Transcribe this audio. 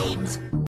names. Games.